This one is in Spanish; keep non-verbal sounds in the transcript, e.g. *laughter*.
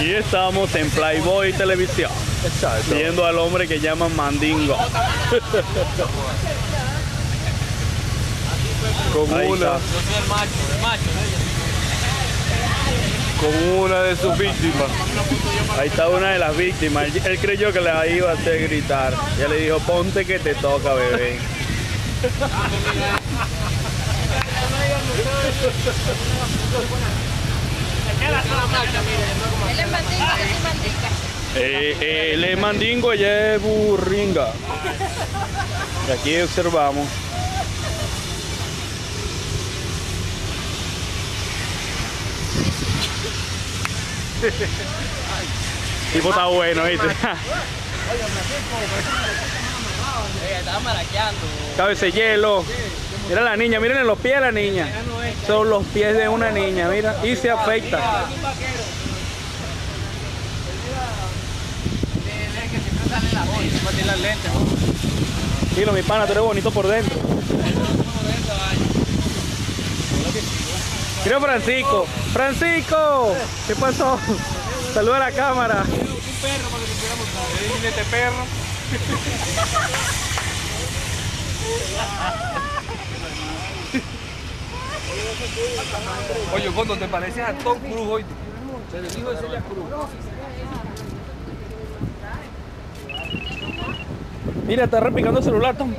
Y estamos en Playboy Televisión, Exacto. viendo al hombre que llaman Mandingo. Con Ahí una, está. Con una de sus víctimas. Ahí está una de las víctimas. Él, él creyó que la iba a hacer gritar. Ya le dijo, ponte que te toca, bebé. *laughs* *laughs* Él es mandinga, yo soy mandinga. Eh, él es Mandingo, ella es Burringa. Y aquí observamos. tipo está bueno, ¿viste? Ella estaba maraqueando. Cabeza hielo. Mira la niña, miren los pies de la niña. Son los pies de una niña, mira. Y se afecta. Dilo, mi pana, tú eres bonito por dentro. Mira Francisco. Francisco, ¿qué pasó? Saluda a la cámara. Perro. Oye, cuando te pareces a Tom Cruise hoy. Se le dijo de Celia Cruz. Mira, está repicando el celular, Tom.